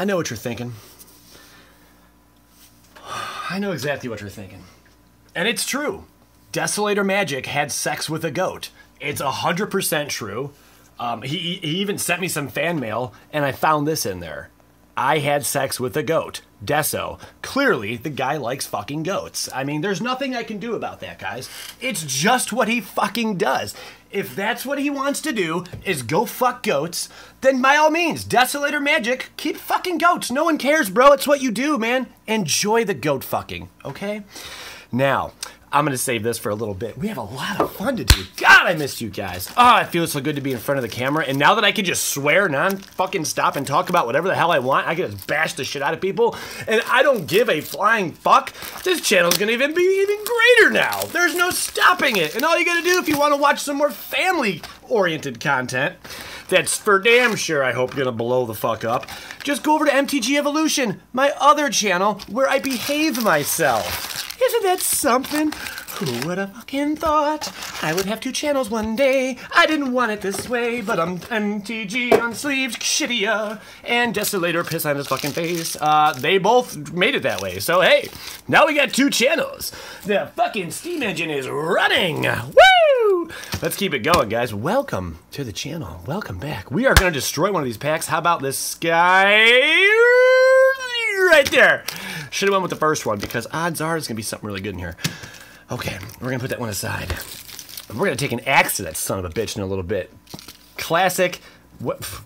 I know what you're thinking. I know exactly what you're thinking. And it's true. Desolator Magic had sex with a goat. It's 100% true. Um, he, he even sent me some fan mail, and I found this in there. I had sex with a goat. Deso. Clearly, the guy likes fucking goats. I mean, there's nothing I can do about that, guys. It's just what he fucking does. If that's what he wants to do, is go fuck goats, then by all means, Desolator Magic, keep fucking goats. No one cares, bro. It's what you do, man. Enjoy the goat fucking, okay? Now, I'm gonna save this for a little bit. We have a lot of fun to do. God, I missed you guys. Oh, it feels so good to be in front of the camera. And now that I can just swear non fucking stop and talk about whatever the hell I want, I can just bash the shit out of people. And I don't give a flying fuck. This channel's gonna even be even greater now. There's no stopping it. And all you gotta do if you wanna watch some more family oriented content, that's for damn sure I hope you're gonna blow the fuck up. Just go over to MTG Evolution, my other channel where I behave myself. Isn't that something? Who would have fucking thought I would have two channels one day? I didn't want it this way, but I'm MTG unsleeved shittier and Desolator piss on his fucking face. Uh, they both made it that way. So hey, now we got two channels. The fucking steam engine is running. Woo! Let's keep it going, guys. Welcome to the channel. Welcome back. We are gonna destroy one of these packs. How about this guy? right there. Should have went with the first one because odds are it's gonna be something really good in here. Okay, we're gonna put that one aside. We're gonna take an axe to that son of a bitch in a little bit. Classic. What?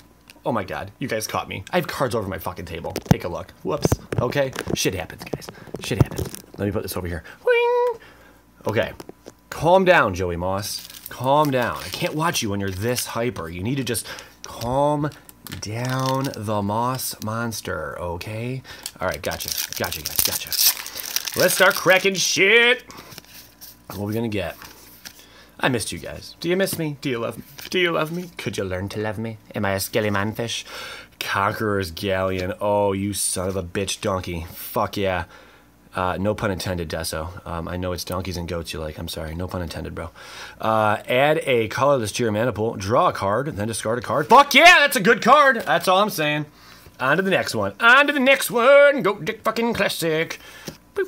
Oh my god, you guys caught me. I have cards over my fucking table. Take a look. Whoops. Okay, shit happens, guys. Shit happens. Let me put this over here. Okay, calm down, Joey Moss. Calm down. I can't watch you when you're this hyper. You need to just calm down the moss monster, okay? All right, gotcha. Gotcha, guys, gotcha. Let's start cracking shit. What are we gonna get? I missed you guys. Do you miss me? Do you love me? Do you love me? Could you learn to love me? Am I a skelly manfish? Conqueror's Galleon. Oh, you son of a bitch donkey. Fuck yeah. Uh, no pun intended, Deso. Um, I know it's donkeys and goats you like. I'm sorry. No pun intended, bro. Uh, add a colorless pool. Draw a card, then discard a card. Fuck yeah, that's a good card. That's all I'm saying. On to the next one. On to the next one. Go Dick fucking classic. All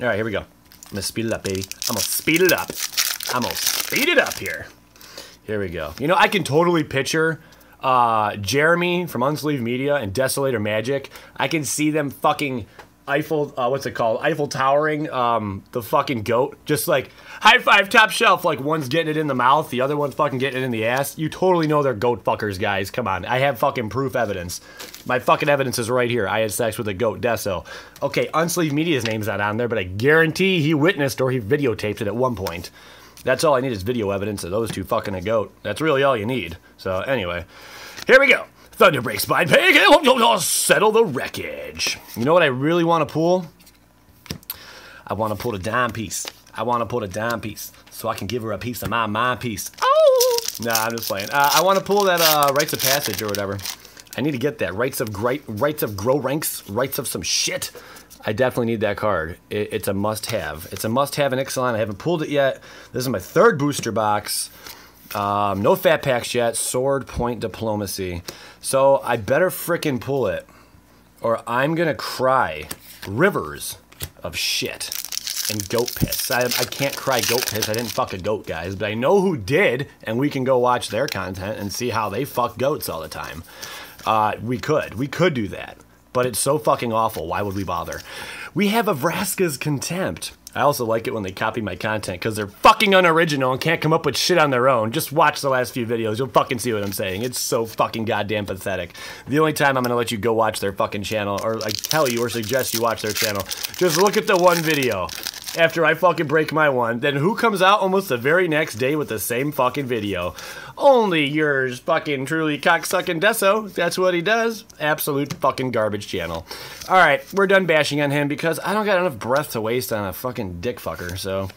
right, here we go. I'm gonna speed it up, baby. I'm gonna speed it up. I'm gonna speed it up here. Here we go. You know, I can totally picture uh, Jeremy from Unsleeved Media and Desolator Magic. I can see them fucking Eiffel, uh, what's it called? Eiffel towering, um, the fucking goat. Just like high five, top shelf. Like one's getting it in the mouth, the other one's fucking getting it in the ass. You totally know they're goat fuckers, guys. Come on, I have fucking proof evidence. My fucking evidence is right here. I had sex with a goat, Deso. Okay, Unsleeved Media's name's not on there, but I guarantee he witnessed or he videotaped it at one point. That's all I need is video evidence of those two fucking a goat. That's really all you need. So anyway, here we go. Thundering Spineback, settle the wreckage. You know what I really want to pull? I want to pull a dime piece. I want to pull a dime piece so I can give her a piece of my mind piece. Oh! Nah, I'm just playing. Uh, I want to pull that uh, Rites of Passage or whatever. I need to get that. Rites of great, Rites of Grow Ranks, Rites of some shit. I definitely need that card. It, it's a must-have. It's a must-have in Ixalan. I haven't pulled it yet. This is my third booster box. Um, no fat packs yet. Sword Point Diplomacy. So I better fricking pull it, or I'm gonna cry rivers of shit and goat piss. I, I can't cry goat piss. I didn't fuck a goat, guys, but I know who did, and we can go watch their content and see how they fuck goats all the time. Uh, we could. We could do that. But it's so fucking awful. Why would we bother? We have a Vraska's Contempt. I also like it when they copy my content because they're fucking unoriginal and can't come up with shit on their own. Just watch the last few videos. You'll fucking see what I'm saying. It's so fucking goddamn pathetic. The only time I'm gonna let you go watch their fucking channel or like tell you or suggest you watch their channel, just look at the one video after I fucking break my one, then who comes out almost the very next day with the same fucking video? Only yours fucking truly cocksucking Deso. That's what he does. Absolute fucking garbage channel. Alright, we're done bashing on him because I don't got enough breath to waste on a fucking dick fucker, so.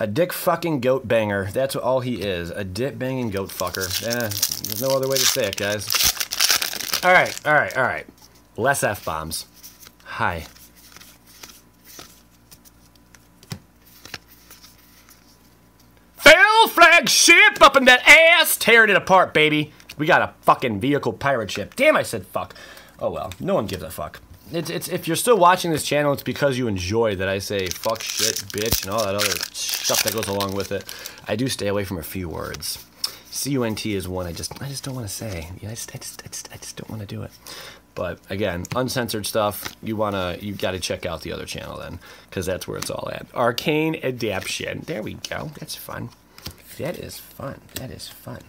A dick fucking goat banger. That's all he is. A dick banging goat fucker. Eh, there's no other way to say it, guys. Alright, alright, alright. Less F bombs. Hi. Flagship up in that ass, tearing it apart, baby. We got a fucking vehicle pirate ship. Damn, I said fuck. Oh well, no one gives a fuck. It's, it's if you're still watching this channel, it's because you enjoy that I say fuck, shit, bitch, and all that other stuff that goes along with it. I do stay away from a few words. CUNT is one I just I just don't want to say. I just I just I just, I just don't want to do it. But again, uncensored stuff. You wanna you got to check out the other channel then, because that's where it's all at. Arcane Adaption. There we go. That's fun. That is fun. That is fun.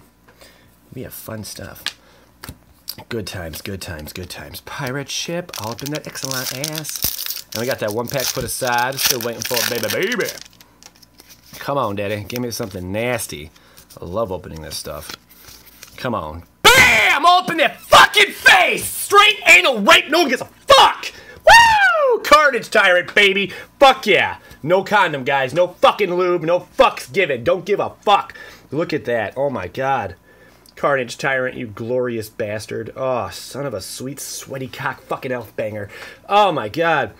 We have fun stuff. Good times, good times, good times. Pirate ship, all up in that excellent ass. And we got that one pack put aside. Still waiting for it, baby, baby. Come on, daddy. Give me something nasty. I love opening this stuff. Come on. BAM! In that fucking face! Straight anal rape, no one gives a fuck! Carnage Tyrant, baby! Fuck yeah! No condom, guys. No fucking lube. No fucks given. Don't give a fuck. Look at that. Oh my god. Carnage Tyrant, you glorious bastard. Oh, son of a sweet, sweaty cock fucking elf banger. Oh my god.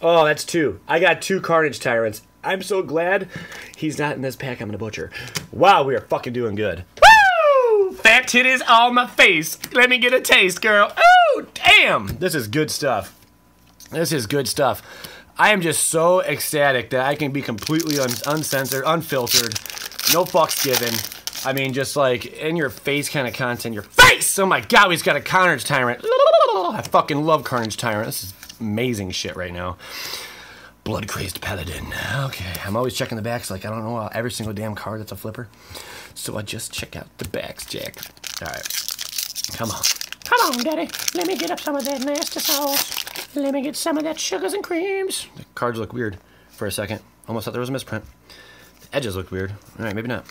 Oh, that's two. I got two Carnage Tyrants. I'm so glad he's not in this pack I'm gonna butcher. Wow, we are fucking doing good. Woo! Fat titties on my face. Let me get a taste, girl. Oh, damn. This is good stuff. This is good stuff. I am just so ecstatic that I can be completely un uncensored, unfiltered, no fucks given. I mean, just like in your face kind of content. Your face! Oh my god, he's got a Carnage Tyrant. I fucking love Carnage Tyrant. This is amazing shit right now. Blood Crazed Paladin. Okay, I'm always checking the backs like I don't know every single damn card that's a flipper. So I just check out the backs, Jack. Alright. Come on. Come on, Daddy. Let me get up some of that nasty sauce. Let me get some of that sugars and creams. The cards look weird for a second. Almost thought there was a misprint. The edges look weird. Alright, maybe not.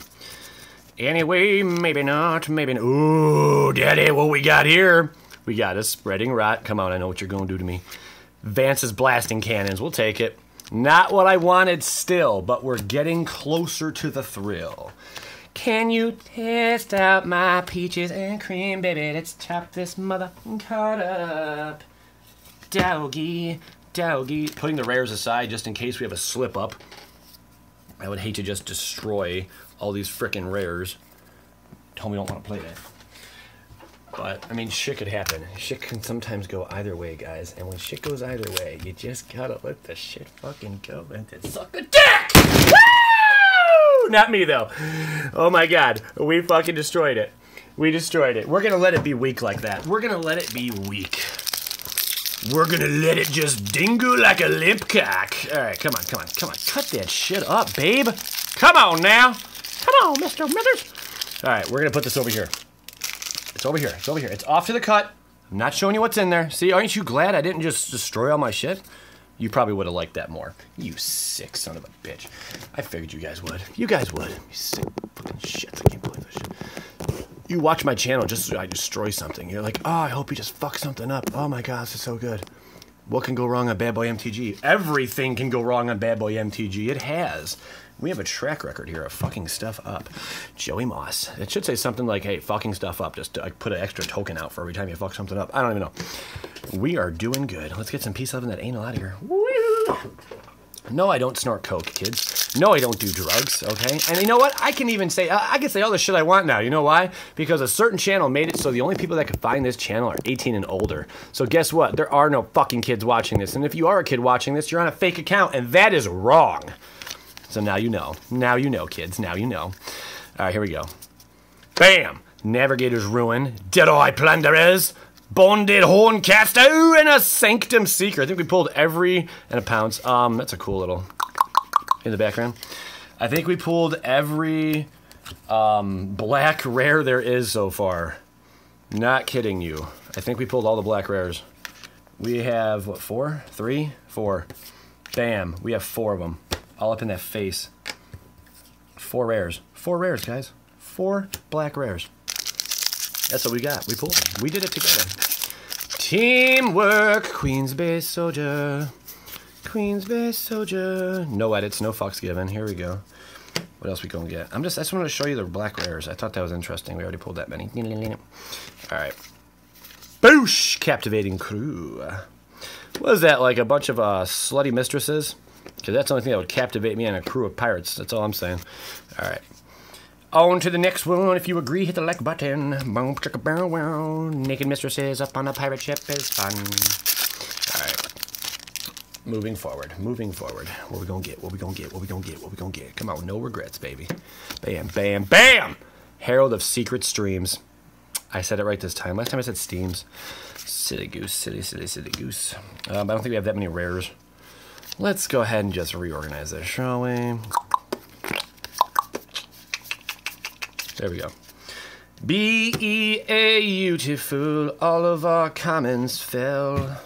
Anyway, maybe not, maybe not. Ooh, Daddy, what we got here? We got a spreading rot. Come on, I know what you're going to do to me. Vance's blasting cannons. We'll take it. Not what I wanted still, but we're getting closer to the thrill. Can you test out my peaches and cream, baby? Let's chop this mother card up. Doggy, doggy. Putting the rares aside just in case we have a slip up. I would hate to just destroy all these frickin' rares. Tell me don't want to play that. But, I mean, shit could happen. Shit can sometimes go either way, guys. And when shit goes either way, you just gotta let the shit fucking go and then suck a dick! Not me, though. Oh my god. We fucking destroyed it. We destroyed it. We're gonna let it be weak like that. We're gonna let it be weak. We're gonna let it just dingle like a limp cock. Alright, come on, come on, come on. Cut that shit up, babe. Come on now. Come on, Mr. Mithers. Alright, we're gonna put this over here. It's over here. It's over here. It's off to the cut. I'm not showing you what's in there. See, aren't you glad I didn't just destroy all my shit? You probably would have liked that more. You sick son of a bitch. I figured you guys would. You guys would. You sick fucking shit. I can't believe this shit. You watch my channel just so I destroy something. You're like, oh, I hope you just fuck something up. Oh my god, this is so good. What can go wrong on Bad Boy MTG? Everything can go wrong on Bad Boy MTG. It has. We have a track record here of fucking stuff up. Joey Moss. It should say something like, hey, fucking stuff up. Just like, put an extra token out for every time you fuck something up. I don't even know. We are doing good. Let's get some peace loving that anal out of here. Woo! No, I don't snort coke, kids. No, I don't do drugs, okay? And you know what? I can even say, I can say all the shit I want now. You know why? Because a certain channel made it so the only people that can find this channel are 18 and older. So guess what? There are no fucking kids watching this. And if you are a kid watching this, you're on a fake account, and that is wrong. So now you know. Now you know, kids. Now you know. All right, here we go. Bam! Navigator's Ruin, Dead Eye Plunderers, Bonded Horncrest, and a Sanctum Seeker. I think we pulled every, and a Pounce. Um, that's a cool little, in the background. I think we pulled every um, black rare there is so far. Not kidding you. I think we pulled all the black rares. We have, what, four? Three? Four. Bam. We have four of them all up in that face. Four rares. Four rares, guys. Four black rares. That's what we got. We pulled them. We did it together. Teamwork. Queen's Bay Soldier. Queen's Bay Soldier. No edits, no fucks given. Here we go. What else we gonna get? I'm just I just wanted to show you the black rares. I thought that was interesting. We already pulled that many. Alright. Boosh! Captivating crew. What is that, like a bunch of uh, slutty mistresses? Because that's the only thing that would captivate me on a crew of pirates. That's all I'm saying. All right. On to the next one. If you agree, hit the like button. Boom, chicka, bow, wow. Naked mistresses up on a pirate ship is fun. All right. Moving forward. Moving forward. What we gonna get? What we gonna get? What we gonna get? What we gonna get? Come on, no regrets, baby. Bam, bam, bam. Herald of Secret Streams. I said it right this time. Last time I said Steams. Silly goose, silly, silly, silly goose. Um, I don't think we have that many rares. Let's go ahead and just reorganize this, shall we? There we go. B E A beautiful. All of our comments fell.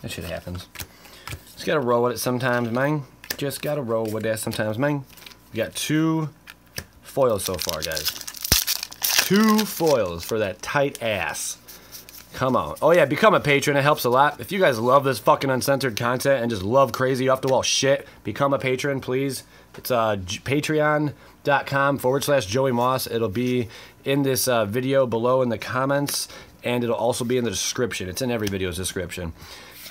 That shit happens. Just gotta roll with it sometimes, man. Just gotta roll with that sometimes, man. We got two foils so far, guys. Two foils for that tight ass. Come on. Oh yeah, become a patron. It helps a lot. If you guys love this fucking uncensored content and just love crazy off the wall shit, become a patron, please. It's uh, patreon.com forward slash Joey Moss. It'll be in this uh, video below in the comments, and it'll also be in the description. It's in every video's description.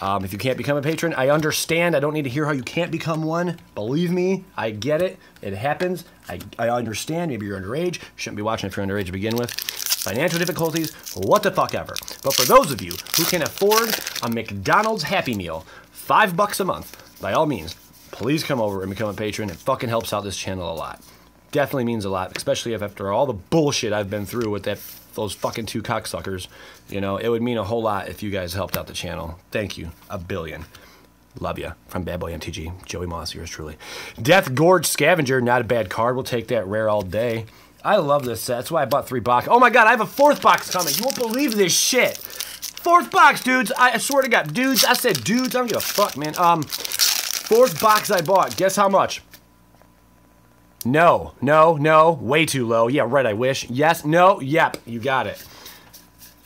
Um, if you can't become a patron, I understand. I don't need to hear how you can't become one. Believe me, I get it. It happens. I, I understand. Maybe you're underage. Shouldn't be watching if you're underage to begin with. Financial difficulties, what the fuck ever. But for those of you who can afford a McDonald's Happy Meal, five bucks a month, by all means, please come over and become a patron. It fucking helps out this channel a lot. Definitely means a lot, especially if after all the bullshit I've been through with that those fucking two cocksuckers, you know, it would mean a whole lot if you guys helped out the channel. Thank you. A billion. Love ya. From Bad Boy MTG. Joey Moss, yours truly. Death Gorge Scavenger, not a bad card. We'll take that rare all day. I love this set. That's why I bought three boxes. Oh my god, I have a fourth box coming. You won't believe this shit. Fourth box, dudes. I, swear to God. Dudes, I said dudes. I don't give a fuck, man. Um, fourth box I bought. Guess how much? No, no, no. Way too low. Yeah, right, I wish. Yes, no, yep. You got it.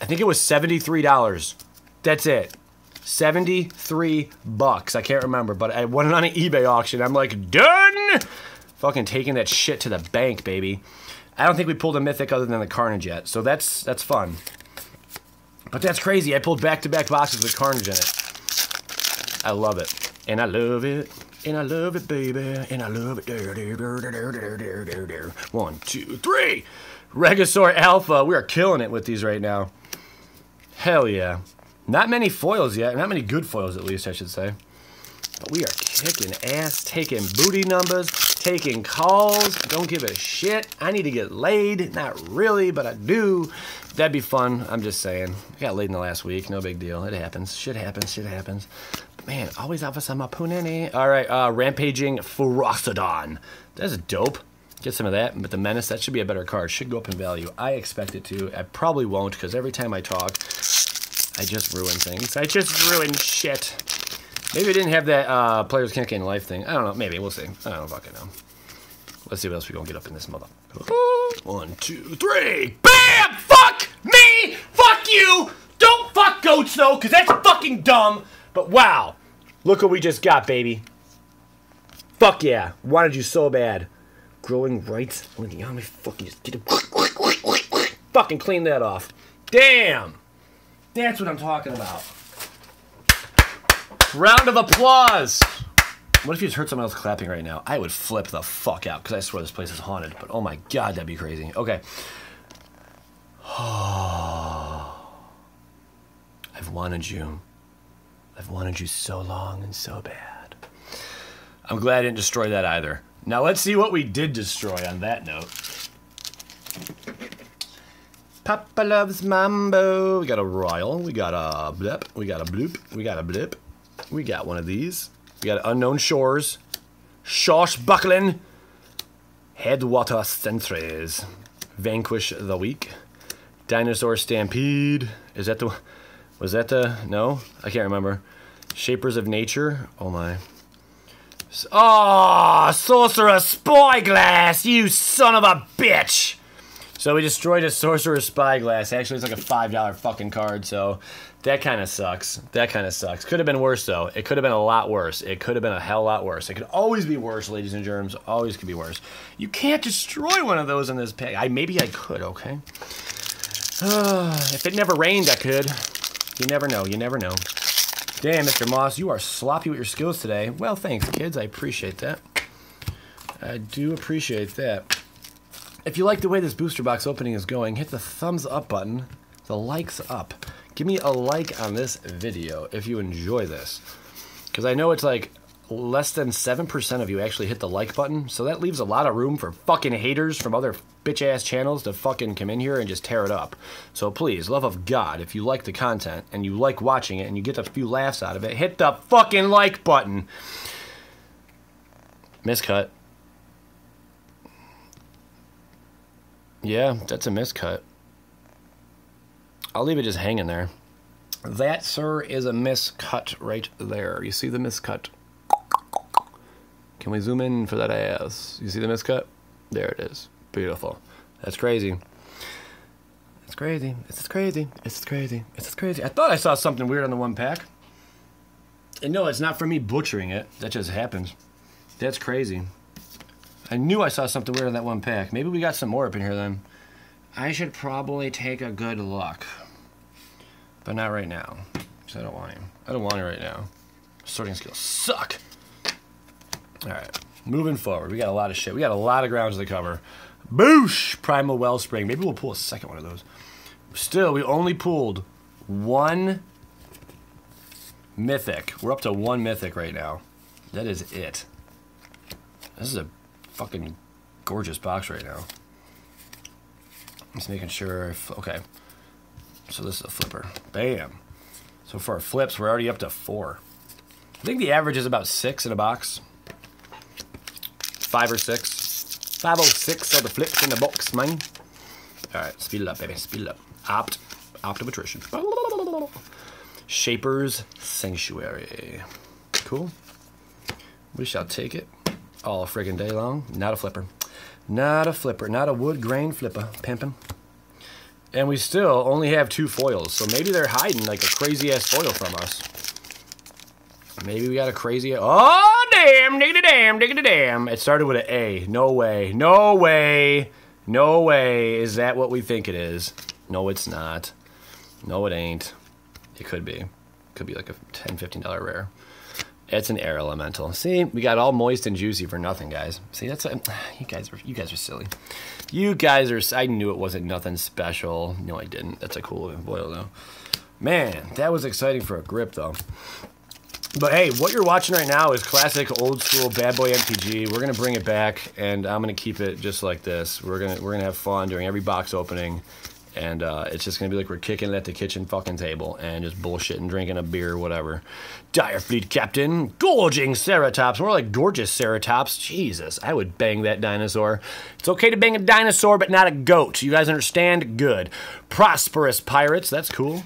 I think it was $73. That's it. 73 bucks. I can't remember, but I won it on an eBay auction. I'm like, done! Fucking taking that shit to the bank, baby. I don't think we pulled a mythic other than the Carnage yet, so that's that's fun. But that's crazy. I pulled back-to-back boxes with Carnage in it. I love it. And I love it. And I love it, baby. And I love it. One, two, three. Regisaur Alpha. We are killing it with these right now. Hell yeah. Not many foils yet. Not many good foils, at least, I should say. But we are kicking ass, taking booty numbers, taking calls. Don't give a shit. I need to get laid. Not really, but I do. That'd be fun. I'm just saying. I got laid in the last week. No big deal. It happens. Shit happens. Shit happens. Man, always have some punani. All right, uh, Rampaging Ferocidon. That's dope. Get some of that. But the Menace, that should be a better card. Should go up in value. I expect it to. I probably won't because every time I talk, I just ruin things. I just ruin shit. Maybe I didn't have that uh, players can't gain life thing. I don't know. Maybe we'll see. I don't fucking know. Let's see what else we gonna get up in this mother. One, two, three. Bam! Fuck me! Fuck you! Don't fuck goats though, cause that's fucking dumb. But wow, look what we just got, baby. Fuck yeah! Wanted you so bad. Growing right on the army. Fucking just get it. Fucking clean that off. Damn. That's what I'm talking about. Round of applause. What if you just heard someone else clapping right now? I would flip the fuck out because I swear this place is haunted. But oh my god, that'd be crazy. Okay. I've wanted you. I've wanted you so long and so bad. I'm glad I didn't destroy that either. Now let's see what we did destroy on that note. Papa loves mambo. We got a royal. We got a blip. We got a bloop. We got a blip. We got one of these. We got unknown shores. Swashbuckling. Headwater Sentries. Vanquish the weak. Dinosaur Stampede. Is that the? Was that the? No, I can't remember. Shapers of Nature. Oh my. Oh, ah, Sorcerous Spyglass, you son of a bitch! So we destroyed a Sorcerous Spyglass. Actually, it's like a $5 fucking card, so that kind of sucks. That kind of sucks. Could have been worse, though. It could have been a lot worse. It could have been a hell lot worse. It could always be worse, ladies and germs. Always could be worse. You can't destroy one of those in this pack. I Maybe I could, okay? if it never rained, I could. You never know. You never know. Damn, Mr. Moss, you are sloppy with your skills today. Well, thanks, kids. I appreciate that. I do appreciate that. If you like the way this booster box opening is going, hit the thumbs up button, the likes up. Give me a like on this video if you enjoy this. Because I know it's like less than 7% of you actually hit the like button, so that leaves a lot of room for fucking haters from other bitch ass channels to fucking come in here and just tear it up. So please, love of God, if you like the content and you like watching it and you get a few laughs out of it, hit the fucking like button. Miscut. Yeah, that's a miscut. I'll leave it just hanging there. That, sir, is a miscut right there. You see the miscut? Can we zoom in for that ass? You see the miscut? There it is. Beautiful. That's crazy. It's crazy. It's crazy. It's crazy. It's crazy. I thought I saw something weird on the one pack. And no, it's not for me butchering it. That just happens. That's crazy. I knew I saw something weird on that one pack. Maybe we got some more up in here then. I should probably take a good look. But not right now. Because I don't want him. I don't want it right now. Sorting skills suck. Alright. Moving forward. We got a lot of shit. We got a lot of grounds to cover. Boosh! Primal Wellspring. Maybe we'll pull a second one of those. Still, we only pulled one mythic. We're up to one mythic right now. That is it. This is a fucking gorgeous box right now. Just making sure if, okay. So this is a flipper. Bam. So for our flips, we're already up to four. I think the average is about six in a box. Five or six. 506 are the flips in the box, man. Alright, speed it up, baby. Speed it up. Opt. Opt of. Shaper's Sanctuary. Cool. We shall take it all friggin' day long. Not a flipper. Not a flipper. Not a wood grain flipper. Pimpin'. And we still only have two foils, so maybe they're hiding like a crazy ass foil from us. Maybe we got a crazy. Oh damn! Diggity damn! Diggity damn! It started with an A. No way! No way! No way! Is that what we think it is? No, it's not. No, it ain't. It could be. Could be like a $10, $15 rare. It's an air elemental. See, we got all moist and juicy for nothing, guys. See, that's a, you guys are you guys are silly. You guys are. I knew it wasn't nothing special. No, I didn't. That's a cool foil though. Man, that was exciting for a grip though. But hey, what you're watching right now is classic old school bad boy MTG. We're gonna bring it back, and I'm gonna keep it just like this. We're gonna we're gonna have fun during every box opening, and uh, it's just gonna be like we're kicking it at the kitchen fucking table and just bullshitting, drinking a beer, or whatever. Dire Fleet Captain, goring Ceratops, more like gorgeous Ceratops. Jesus, I would bang that dinosaur. It's okay to bang a dinosaur, but not a goat. You guys understand? Good. Prosperous Pirates, that's cool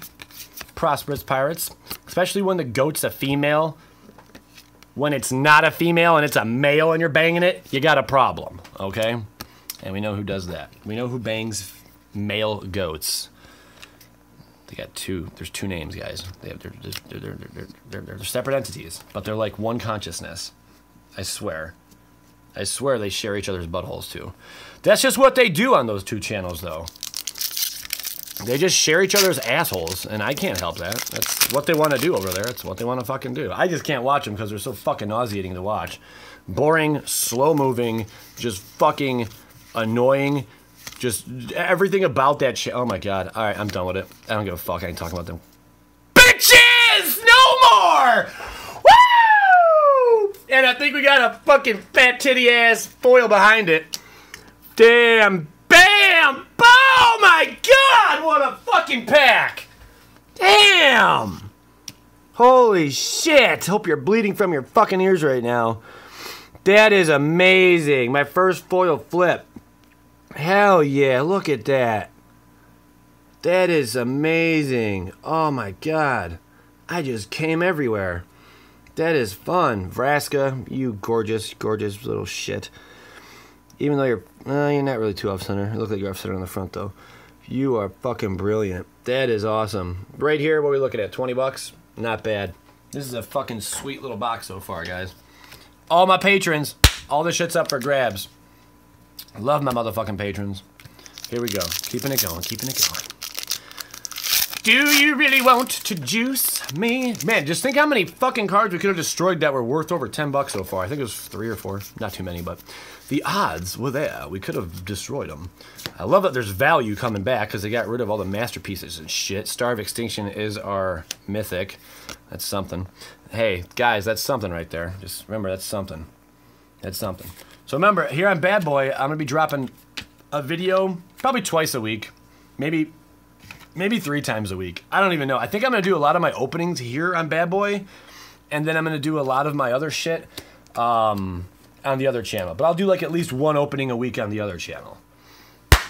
prosperous pirates, especially when the goat's a female. When it's not a female and it's a male and you're banging it, you got a problem, okay? And we know who does that. We know who bangs male goats. They got two. There's two names, guys. They have they're they're they're, they're, they're, they're separate entities, but they're like one consciousness. I swear. I swear they share each other's buttholes too. That's just what they do on those two channels, though. They just share each other's assholes, and I can't help that. That's what they want to do over there. It's what they want to fucking do. I just can't watch them because they're so fucking nauseating to watch. Boring, slow moving, just fucking annoying. Just everything about that shit. Oh my god. All right, I'm done with it. I don't give a fuck. I ain't talking about them. Bitches! No more! Woo! And I think we got a fucking fat titty ass foil behind it. Damn. Bam! Oh my god! What a fucking pack! Damn! Holy shit! Hope you're bleeding from your fucking ears right now. That is amazing. My first foil flip. Hell yeah, look at that. That is amazing. Oh my god. I just came everywhere. That is fun. Vraska, you gorgeous, gorgeous little shit. Even though you're, uh, you're not really too off center. You look like you're off center on the front though. You are fucking brilliant. That is awesome. Right here, what are we looking at? 20 bucks? Not bad. This is a fucking sweet little box so far, guys. All my patrons, all this shit's up for grabs. Love my motherfucking patrons. Here we go. Keeping it going, keeping it going. Do you really want to juice me? Man, just think how many fucking cards we could have destroyed that were worth over 10 bucks so far. I think it was three or four. Not too many, but the odds were there. We could have destroyed them. I love that there's value coming back because they got rid of all the masterpieces and shit. Star of Extinction is our mythic. That's something. Hey, guys, that's something right there. Just remember, that's something. That's something. So remember, here on Bad Boy, I'm to be dropping a video probably twice a week. Maybe maybe three times a week. I don't even know. I think I'm gonna do a lot of my openings here on Bad Boy, and then I'm gonna do a lot of my other shit um, on the other channel. But I'll do like at least one opening a week on the other channel.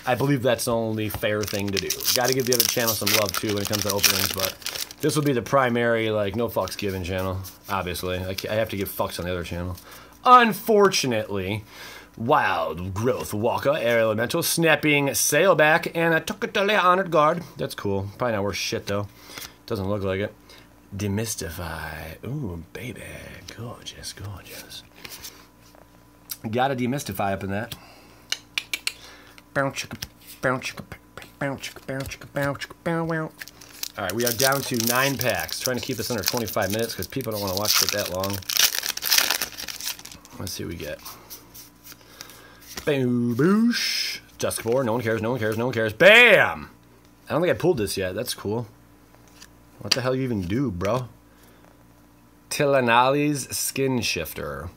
I believe that's the only fair thing to do. Got to give the other channel some love too when it comes to openings, but this will be the primary like no fucks given channel. Obviously, I have to give fucks on the other channel. Unfortunately, Wild Growth Walker, Air Elemental, Snapping Sailback, and a Tocatli Honored Guard. That's cool. Probably not worth shit, though. Doesn't look like it. Demystify. Ooh, baby. Gorgeous, gorgeous. Gotta demystify up in that. All right, we are down to nine packs. Trying to keep this under 25 minutes because people don't want to watch it that long. Let's see what we get. Boo boosh. Duskboar. No one cares. No one cares. No one cares. Bam! I don't think I pulled this yet. That's cool. What the hell you even do, bro? Tilonalli's Skin Shifter.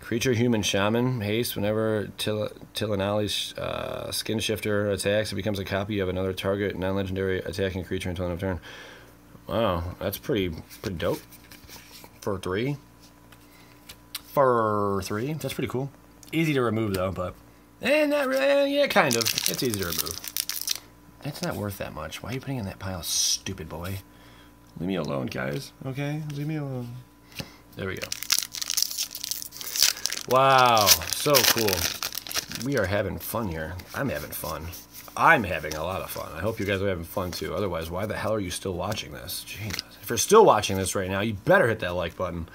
Creature Human Shaman. Haste. Whenever Til- Tilonalli's uh, Skin Shifter attacks, it becomes a copy of another target non-legendary attacking creature until end of turn. Wow, that's pretty pretty dope. For three. For three. That's pretty cool. Easy to remove though, but eh, not really. eh, Yeah, kind of. It's easy to remove. It's not worth that much. Why are you putting in that pile, stupid boy? Leave me alone, guys. Okay, leave me alone. There we go. Wow, so cool. We are having fun here. I'm having fun. I'm having a lot of fun. I hope you guys are having fun too. Otherwise, why the hell are you still watching this? Jesus. If you're still watching this right now, you better hit that like button.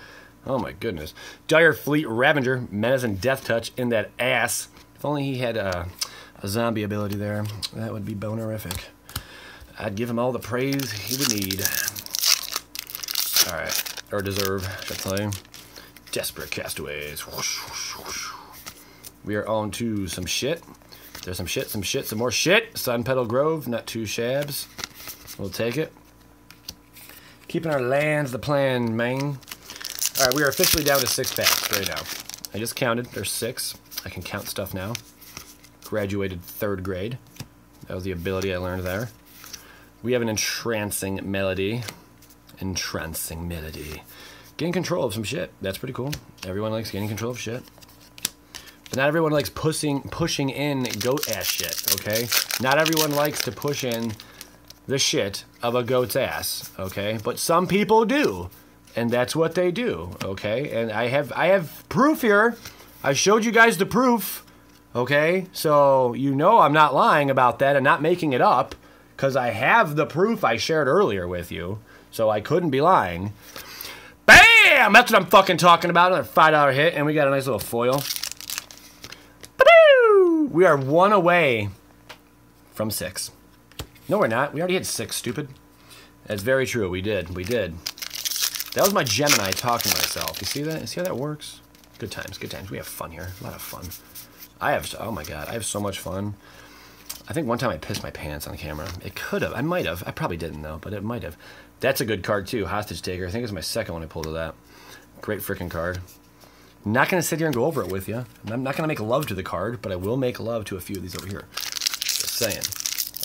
Oh my goodness. Dire Fleet Ravager, Menace and Death Touch in that ass. If only he had a, a zombie ability there, that would be bonerific. I'd give him all the praise he would need. Alright, or deserve, should I tell you? Desperate Castaways. Whoosh, whoosh, whoosh. We are on to some shit. There's some shit, some shit, some more shit. Sun Petal Grove, not two shabs. We'll take it. Keeping our lands the plan, man. All right, we are officially down to six packs right now. I just counted. There's six. I can count stuff now. Graduated third grade. That was the ability I learned there. We have an entrancing melody. Entrancing melody. Getting control of some shit. That's pretty cool. Everyone likes getting control of shit. But not everyone likes pushing pushing in goat ass shit, okay? Not everyone likes to push in the shit of a goat's ass, okay? But some people do. And that's what they do, okay? And I have I have proof here. I showed you guys the proof, okay? So you know I'm not lying about that and not making it up cuz I have the proof I shared earlier with you. So I couldn't be lying. Bam! That's what I'm fucking talking about. Another $5 hit and we got a nice little foil. We are one away from 6. No, we're not. We already had 6, stupid. That's very true. We did. We did. That was my Gemini talking to myself. You see that? You see how that works? Good times, good times. We have fun here. A lot of fun. I have, oh my god, I have so much fun. I think one time I pissed my pants on camera. It could have. I might have. I probably didn't though, but it might have. That's a good card too. Hostage Taker. I think it's my second one I pulled of that. Great freaking card. Not gonna sit here and go over it with you. I'm not gonna make love to the card, but I will make love to a few of these over here. Just saying.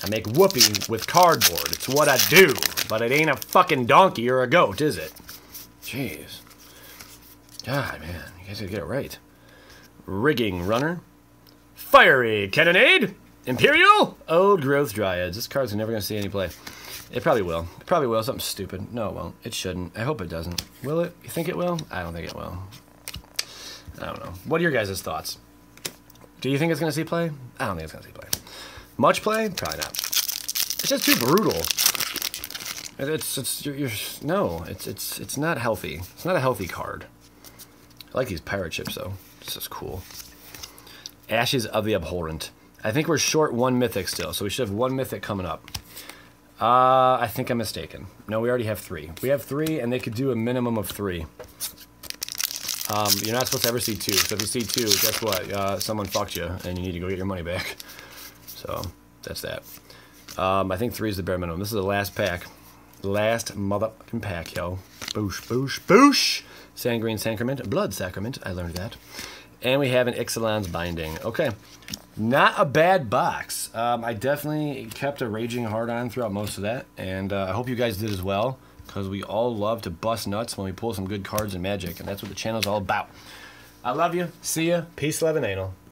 I make whoopee with cardboard. It's what I do. But it ain't a fucking donkey or a goat, is it? Jeez. God, man. You guys gotta get it right. Rigging Runner. Fiery Cannonade. Imperial. Old Growth Dryads. This card's never gonna see any play. It probably will. It probably will. Something stupid. No, it won't. It shouldn't. I hope it doesn't. Will it? You think it will? I don't think it will. I don't know. What are your guys' thoughts? Do you think it's gonna see play? I don't think it's gonna see play. Much play? Probably not. It's just too brutal. It- It's it's you're, you're no. It's it's it's not healthy. It's not a healthy card. I like these pirate ships though. This is cool. Ashes of the Abhorrent. I think we're short one mythic still, so we should have one mythic coming up. Uh, I think I'm mistaken. No, we already have three. We have three, and they could do a minimum of three. Um, you're not supposed to ever see two. So if you see two, guess what? Uh, someone fucked you, and you need to go get your money back. So that's that. Um, I think three is the bare minimum. This is the last pack. Last motherfucking pack, yo. Boosh, boosh, boosh. Sanguine sacrament, blood sacrament. I learned that. And we have an Ixalan's binding. Okay. Not a bad box. Um, I definitely kept a raging hard on throughout most of that. And uh, I hope you guys did as well. Because we all love to bust nuts when we pull some good cards in Magic. And that's what the channel's all about. I love you. See ya. Peace, love, and anal.